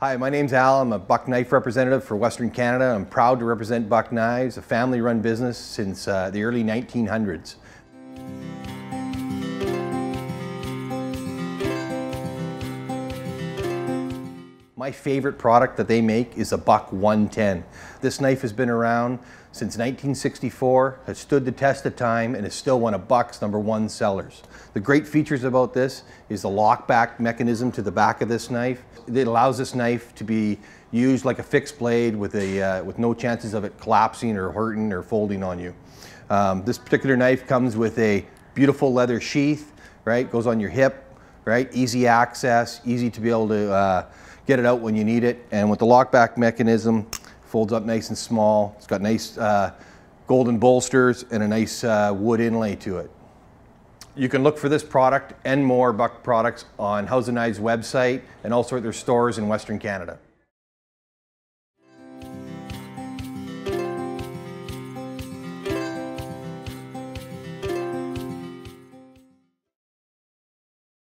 Hi, my name's Al. I'm a Buck Knife representative for Western Canada. I'm proud to represent Buck Knives, a family-run business since uh, the early 1900s. My favorite product that they make is a Buck 110. This knife has been around since 1964, has stood the test of time, and is still one of Buck's number one sellers. The great features about this is the lockback mechanism to the back of this knife. It allows this knife to be used like a fixed blade with, a, uh, with no chances of it collapsing or hurting or folding on you. Um, this particular knife comes with a beautiful leather sheath, right? Goes on your hip, right? Easy access, easy to be able to uh, get it out when you need it. And with the lockback mechanism, folds up nice and small. It's got nice uh, golden bolsters and a nice uh, wood inlay to it. You can look for this product and more Buck products on House of Knives website and also at their stores in Western Canada.